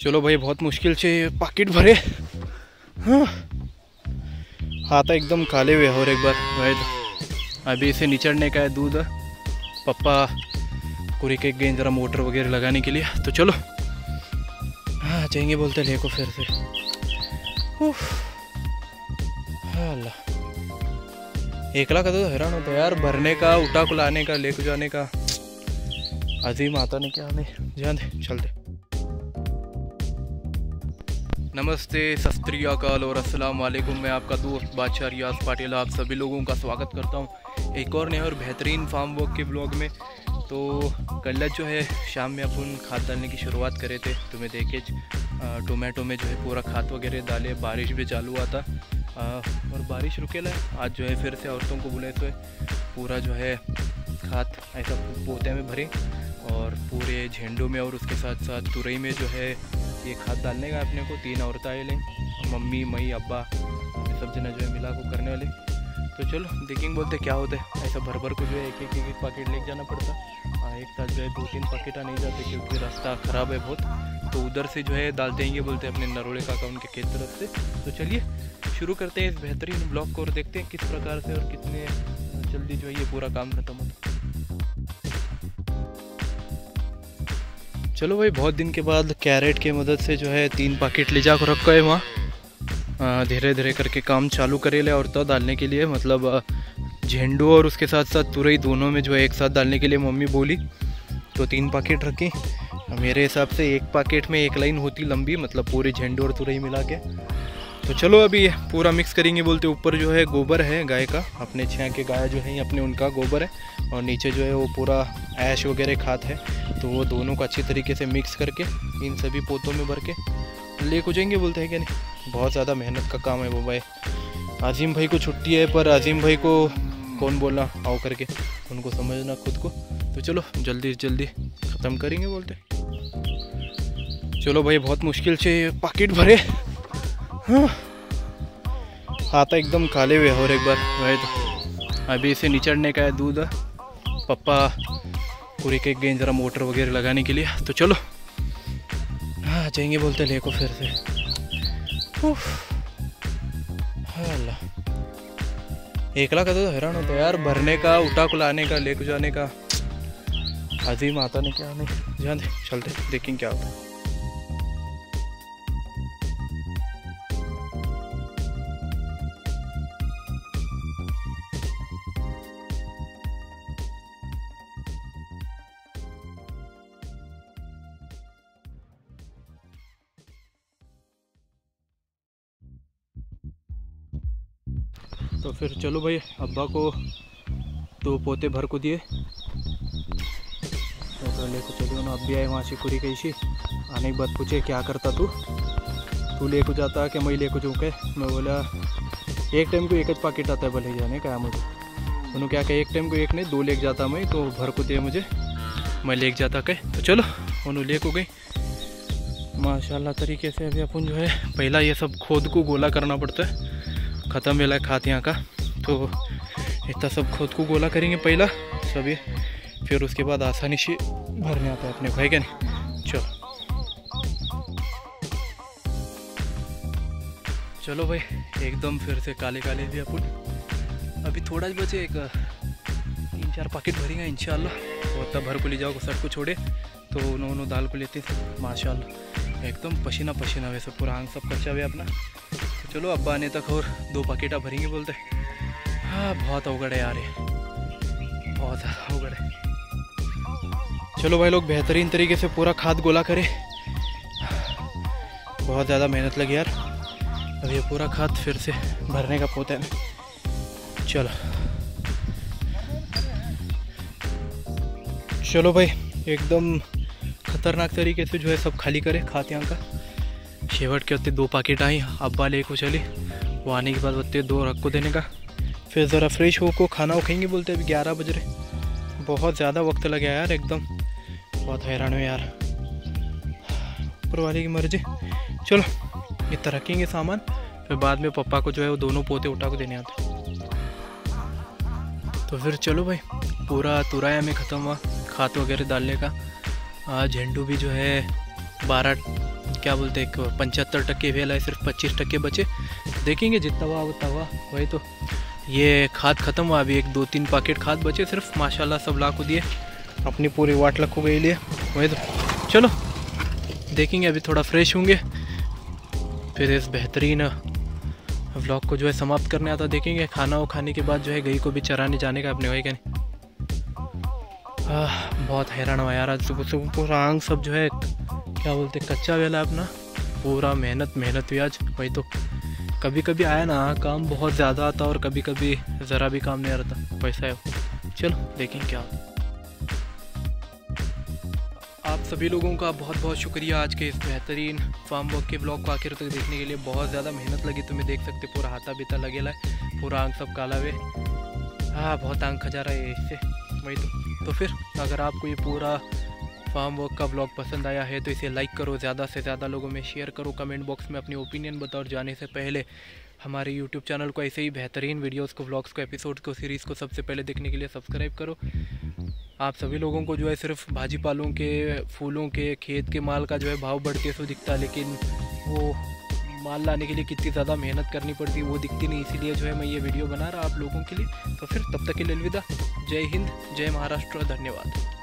चलो भाई, बहुत मुश्किल से पाकिट भरे। हाँ। हाथ एकदम काले हुए और एक बार भाई, अभी इसे निचड़ने का है दूध। पप्पा पूरी के गए जरा मोटर वगैरह लगाने के लिए। तो चलो। हाँ जाएँगे बोलते लेको फिर से। अल्लाह एकला का तो हैरान होता है यार, भरने का, उठा को लाने का, लेको जाने का। अजीम आता नहीं क्या नहीं ध्यान दे चलते नमस्ते सत श्रीकाल और अस्सलाम वालेकुम। मैं आपका दोस्त बादशाह रियाज पाटिल आप सभी लोगों का स्वागत करता हूँ एक और नए और बेहतरीन फार्म वर्क के ब्लॉग में। तो कल जो है शाम में अपन खाद डालने की शुरुआत करे थे तुम्हें देखे टोमेटो में जो है पूरा खाद वगैरह डाले बारिश भी चालू हुआ था। आ, और बारिश रुके ला आज जो है फिर से औरतों को बुलाए तो पूरा जो है खाद ऐसा पोते में भरे और पूरे झेंडों में और उसके साथ साथ तुरई में जो है ये खाद डालने का अपने को, तीन औरतें आए लें, मम्मी, मई, अब्बा, ये सब जना जो है मिला को करने वाले। तो चलो, देखेंगे, बोलते क्या होता है। ऐसा भर भर को जो है एक एक एक पैकेट लेके जाना पड़ता। हाँ एक साथ जो है दो तीन पैकेट नहीं जाते क्योंकि रास्ता ख़राब है बहुत। तो उधर से जो है डाल देंगे, बोलते अपने नरोड़े काका उनके खेत तरफ़ से। तो चलिए, शुरू करते हैं इस बेहतरीन ब्लॉग को और देखते हैं किस प्रकार से और कितने जल्दी जो है ये पूरा काम खत्म होता। है चलो भाई, बहुत दिन के बाद कैरेट के मदद से जो है तीन पैकेट ले जाकर रखा है वहाँ। धीरे धीरे करके काम चालू करे ले और तो डालने के लिए मतलब झेंडू और उसके साथ साथ तुरई दोनों में जो है एक साथ डालने के लिए मम्मी बोली। तो तीन पैकेट रखी। मेरे हिसाब से एक पैकेट में एक लाइन होती लंबी मतलब पूरे झेंडू और तुरई मिला के। तो चलो अभी पूरा मिक्स करेंगे, बोलते ऊपर जो है गोबर है गाय का। अपने छः के गाय जो है, अपने उनका गोबर है। और नीचे जो है वो पूरा ऐश वगैरह खाद है। तो वो दोनों को अच्छी तरीके से मिक्स करके, इन सभी पोतों में भर के ले को जाएँगे, बोलते हैं क्या नहीं। बहुत ज़्यादा मेहनत का काम है वो भाई। आज़िम भाई को छुट्टी है, पर आज़िम भाई को कौन बोला आओ करके। उनको समझना खुद को। तो चलो, जल्दी जल्दी ख़त्म करेंगे, बोलते चलो भाई, बहुत मुश्किल से पैकेट भरे। हाथ एकदम काले हुए और एक बार भाई तो। अभी इसे निचड़ने का है दूध। पप्पा पूरी के गए जरा मोटर वगैरह लगाने के लिए। तो चलो। हाँ जाएँगे बोलते लेको फिर से। एकला का तो हैरान होता है यार, भरने का, उठा को लाने का लेको जाने का। अजीम आता नहीं, क्या नहीं। ध्यान दे, चलते, देखेंगे क्या होता है। तो फिर चलो भाई, अब्बा को दो पोते भर को दिए। तो लेको चलियो ना अभी आए वहाँ से पूरी कैसी आने के बाद पूछे, क्या करता तू? तू ले को जाता है कि मैं ले को जाऊँ के मैं बोला, एक टाइम को एक पैकेट आता है भले जाने का मुझे। उन्होंने क्या कहा, एक टाइम को एक नहीं, दो लेके जाता मैं तो भर को दिए मुझे। मैं लेके जाता कह तो चलो, उन्होंने ले को गई माशाल्लाह तरीके से अभी अपन जो है, पहला ये सब खोद को गोला करना पड़ता है। ख़त्म वेला खात यहाँ का। तो इतना सब खुद को गोला करेंगे पहला सभी फिर उसके बाद आसानी से भरने आता है अपने भाई क्या नहीं? चलो। चलो भाई, एकदम फिर से काले काले भी अपन अभी थोड़ा ही बचे, एक, तीन चार पैकेट भरेंगे, इंशाल्लाह। वो तब भर को ले जाओ सट को छोड़े। तो उन्होंने दाल को लेते थे, माशाल्लाह। एकदम पसीना पसीना वैसे पूरा आंग सब कच्चा हुआ अपना। चलो, अब्बा आने तक और दो पैकेटा भरेंगे बोलते। हाँ बहुत अवगढ़ है यार ये। बहुत अवगढ़ है। चलो भाई, लोग बेहतरीन तरीके से पूरा खाद गोला करें। बहुत ज़्यादा मेहनत लगी यार। अब ये पूरा खाद फिर से भरने का पोता है। चलो। चलो भाई, एकदम खतरनाक तरीके से जो है सब खाली करे खाते यहाँ का। शेवट के होते दो पैकेट आई अब्बा ले को चली। वो आने के बाद होते दो रख को देने का। फिर ज़रा फ्रेश हो को खाना वो खाएँगे बोलते अभी ग्यारह बज रहे। बहुत ज़्यादा वक्त लगे यार एकदम। बहुत हैरान हो यार। ऊपर वाले की मर्ज़ी। चलो इतना रखेंगे सामान। फिर बाद में पप्पा को जो है वो दोनों पोते उठा को देने आते तो फिर चलो भाई, पूरा तुराया में ख़त्म हुआ, खाद वगैरह डालने का। झंडू भी जो है बारह क्या बोलते एक पचहत्तर टक्के वेल है सिर्फ़ पच्चीस टक्के बचे। देखेंगे जितना हुआ, उतना हुआ। वही तो। ये खाद ख़त्म हुआ, अभी एक दो तीन पैकेट खाद बचे, सिर्फ़ माशाल्लाह सब लाख दिए। अपनी पूरी वाट लख हो गई लिए। वही तो। चलो, देखेंगे, अभी थोड़ा फ्रेश होंगे। फिर इस बेहतरीन व्लॉग को जो है समाप्त करने आता देखेंगे। खाना वो खाने के बाद जो है, गई को भी चराने जाने का अपने वही क्या नहीं बहुत हैरान हुआ यार आज सुबह सुबह। पूरा आंग सब जो है क्या बोलते कच्चा वेला अपना। पूरा मेहनत मेहनत हुई आज। वही तो कभी कभी आया ना, काम बहुत ज़्यादा आता और कभी कभी ज़रा भी काम नहीं आता वैसा है। चलो, देखें क्या। आप सभी लोगों का बहुत बहुत शुक्रिया आज के इस बेहतरीन फार्म वर्क के ब्लॉग को आखिर तक देखने के लिए। बहुत ज़्यादा मेहनत लगी तुम्हें देख सकते पूरा हाथा बीता लगेला है, पूरा आंग सब काला हुए हाँ। बहुत आंग खजा रहा है इससे। वही तो। तो फिर अगर आपको ये पूरा फार्म वर्क का ब्लॉग पसंद आया है तो इसे लाइक करो, ज़्यादा से ज़्यादा लोगों में शेयर करो कमेंट बॉक्स में अपनी ओपिनियन बताओ। जाने से पहले हमारे यूट्यूब चैनल को ऐसे ही बेहतरीन वीडियोस को ब्लॉग्स को एपिसोड को सीरीज़ को सबसे पहले देखने के लिए सब्सक्राइब करो। आप सभी लोगों को जो है सिर्फ़ भाजी पालों के, फूलों के, खेत के माल का जो है भाव बढ़ते सो दिखता लेकिन वो माल लाने के लिए कितनी ज़्यादा मेहनत करनी पड़ती है, वो दिखती नहीं, इसीलिए जो है मैं ये वीडियो बना रहा आप लोगों के लिए। तो फिर तब तक के लिए अलविदा। जय हिंद, जय महाराष्ट्र, धन्यवाद।